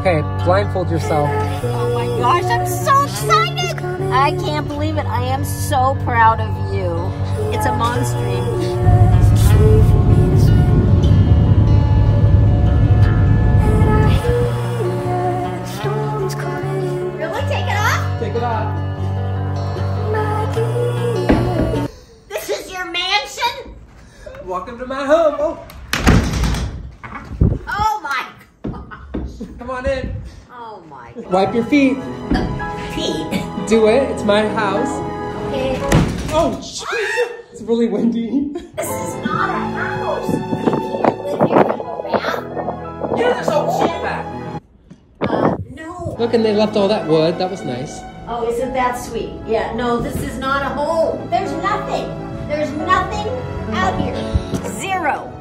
Okay, blindfold yourself. Oh my gosh, I'm so excited! I can't believe it. I am so proud of you. It's a monstrum. Really? Take it off? Take it off. This is your mansion? Welcome to my home. Oh my gosh. Come on in. Oh my god. Wipe your feet. Peet. Do it. It's my house. Okay. Oh, jeez. It's really windy. This is not a house. People live here in a bath. Yeah, there's a wall back. Uh, no. Look, and they left all that wood. That was nice. Oh, isn't that sweet? Yeah, no, this is not a home. There's nothing. There's nothing out here. Zero.